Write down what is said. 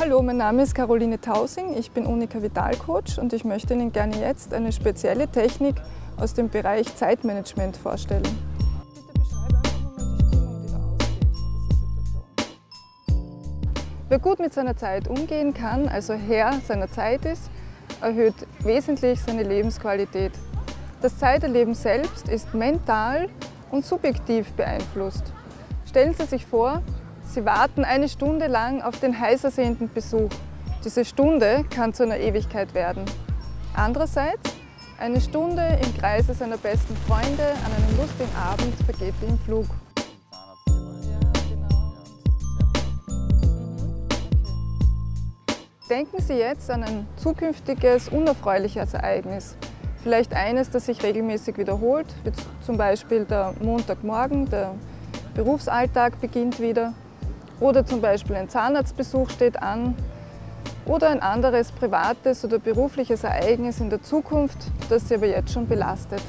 Hallo, mein Name ist Caroline Tausing, ich bin Unika Vitalcoach und ich möchte Ihnen gerne jetzt eine spezielle Technik aus dem Bereich Zeitmanagement vorstellen. Wer gut mit seiner Zeit umgehen kann, also Herr seiner Zeit ist, erhöht wesentlich seine Lebensqualität. Das Zeiterleben selbst ist mental und subjektiv beeinflusst. Stellen Sie sich vor, Sie warten eine Stunde lang auf den heiß ersehnten Besuch. Diese Stunde kann zu einer Ewigkeit werden. Andererseits, eine Stunde im Kreise seiner besten Freunde an einem lustigen Abend vergeht wie im Flug. Denken Sie jetzt an ein zukünftiges, unerfreuliches Ereignis. Vielleicht eines, das sich regelmäßig wiederholt, wie zum Beispiel der Montagmorgen, der Berufsalltag beginnt wieder oder zum Beispiel ein Zahnarztbesuch steht an oder ein anderes privates oder berufliches Ereignis in der Zukunft, das Sie aber jetzt schon belastet.